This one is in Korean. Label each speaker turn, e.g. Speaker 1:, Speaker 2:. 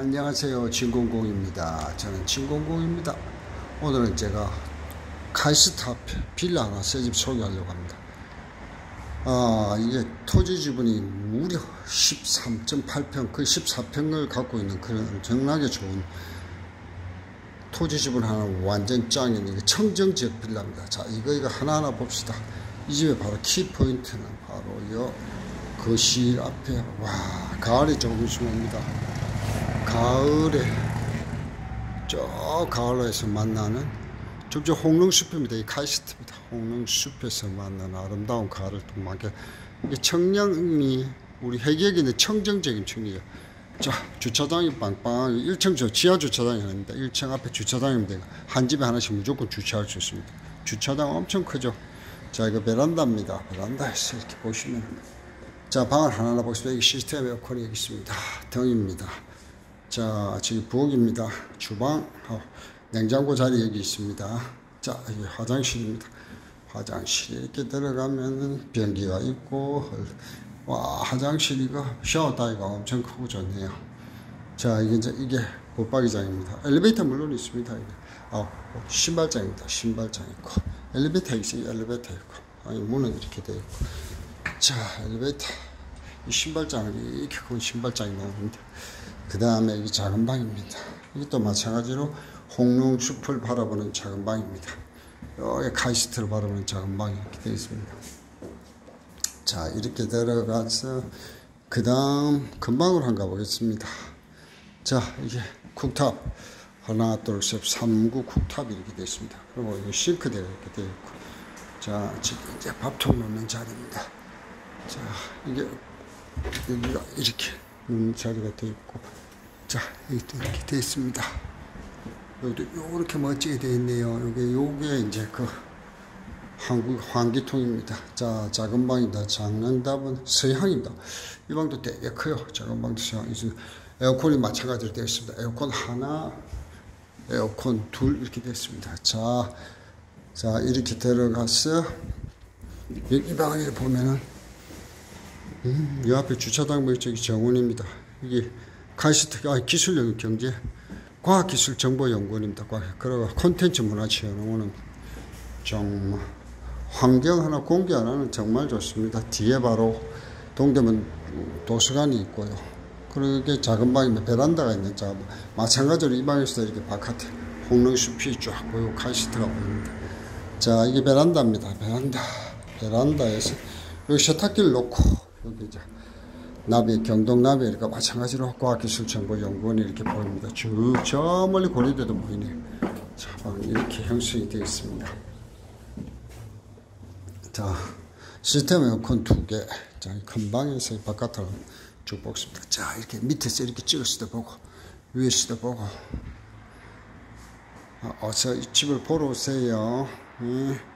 Speaker 1: 안녕하세요. 진공공입니다. 저는 진공공입니다. 오늘은 제가 카이스트 앞에 빌라 하나 새집 소개하려고 합니다. 아 이게 토지 지분이 무려 13.8평 거의 14평을 갖고 있는 그런 엄청나게 좋은 토지 지분 하나 완전 짱인 이게 청정 지역 빌라입니다. 자 이거 이거 하나하나 봅시다. 이 집의 바로 키포인트는 바로 요 거실 앞에 와 가을이 조금 심합니다 가을에 저 가을에서 만나는 저저 홍릉숲입니다. 이 카이스트입니다. 홍릉숲에서 만나는 아름다운 가을을 또 맞게 이게 청량이 우리 해계에 있는 청정적인 청이에요. 자 주차장이 빵빵 1층 저 지하 주차장이 아닙니다 1층 앞에 주차장입니다 한 집에 하나씩 무조건 주차할 수 있습니다. 주차장 엄청 크죠? 자 이거 베란다입니다. 베란다에서 이렇게 보시면 자, 방을 하나하나 보겠습니다. 여기 시스템 에어컨이 여기 있습니다. 등입니다. 자, 저기 부엌입니다. 주방, 어, 냉장고 자리 여기 있습니다. 자, 여기 화장실입니다. 화장실 이렇게 들어가면은 변기가 있고, 와, 화장실 이거 샤워 따위가 엄청 크고 좋네요. 자, 이게 이제 이게 붙박이장입니다. 엘리베이터 물론 있습니다. 이게. 아, 신발장입니다. 신발장 있고, 엘리베이터 있어요. 엘리베이터 있고, 아니, 문은 이렇게 되어 있고. 자 엘리베이터 이 신발장을 이렇게 큰 신발장이 나오는데 그 다음에 이 작은 방입니다. 이것도 마찬가지로 홍릉숲을 바라보는 작은 방입니다. 여기 카이스트를 바라보는 작은 방이 이렇게 되어 있습니다. 자 이렇게 들어가서 그 다음 금방으로 한가 보겠습니다. 자 이게 쿡탑. 하나 둘셋 3구 쿡탑이 이렇게 되어 있습니다. 그리고 이 싱크대가 이렇게 되어 있고. 자 지금 이제 밥통 놓는 자리입니다. 자 이게 여기가 이렇게 자리가 되어 있고 자 여기도 이렇게 되어 있습니다. 여기도 이렇게 멋지게 되어 있네요. 요게 요게 이제 그 한국 환기통입니다. 자 작은 방입니다. 작은 답은 서양입니다. 이 방도 되게 커요. 작은 방도 서양. 에어컨이 마찬가지로 되어 있습니다. 에어컨 하나 에어컨 둘 이렇게 되어 습니다. 자, 자 이렇게 들어가서 이 방을 보면은 음, 이 앞에 주차장 뭐 저기 정원입니다. 이게 카이스트 아, 기술력 경제 과학기술정보연구원입니다. 그리고 콘텐츠 문화체험원은 정말 환경 하나 공기 하나는 정말 좋습니다. 뒤에 바로 동대문 도서관이 있고요. 그러게 작은 방이면 베란다가 있는 자 마찬가지로 이 방에서도 이렇게 바깥에 홍릉숲이 쫙 보이고 카이스트가 보입니다. 자 이게 베란다입니다. 베란다 베란다에서 여기 세탁기를 놓고 여기 이제 나비 경동 나비 이렇게 마찬가지로 과학기술정보연구원이 이렇게 보입니다. 쭉 저 멀리 고리대도 보이네. 자, 이렇게 형성이 되어 있습니다. 자, 시스템 에어컨 두 개. 자, 큰 방에서 바깥으로 쭉 보겠습니다. 자, 이렇게 밑에서 이렇게 찍었을 때 보고, 위에서도 보고, 아, 어서 이 집을 보러 오세요. 예.